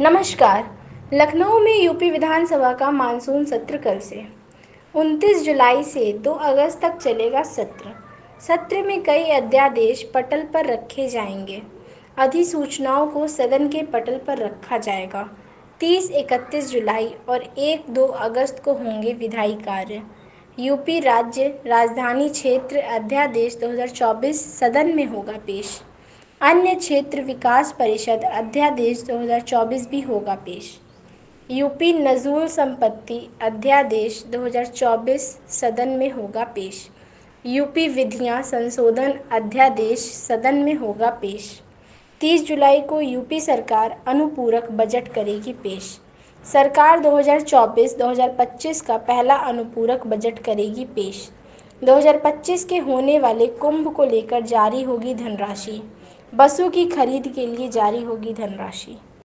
नमस्कार। लखनऊ में यूपी विधानसभा का मानसून सत्र कल से। 29 जुलाई से 2 अगस्त तक चलेगा सत्र। सत्र में कई अध्यादेश पटल पर रखे जाएँगे। अधिसूचनाओं को सदन के पटल पर रखा जाएगा। 30-31 जुलाई और 1-2 अगस्त को होंगे विधायी कार्य। यूपी राज्य राजधानी क्षेत्र अध्यादेश 2024 सदन में होगा पेश। अन्य क्षेत्र विकास परिषद अध्यादेश 2024 भी होगा पेश। यूपी नजूल संपत्ति अध्यादेश 2024 सदन में होगा पेश। यूपी विधियाँ संशोधन अध्यादेश सदन में होगा पेश। 30 जुलाई को यूपी सरकार अनुपूरक बजट करेगी पेश। सरकार 2024-2025 का पहला अनुपूरक बजट करेगी पेश। 2025 के होने वाले कुंभ को लेकर जारी होगी धनराशि। बसों की खरीद के लिए जारी होगी धनराशि।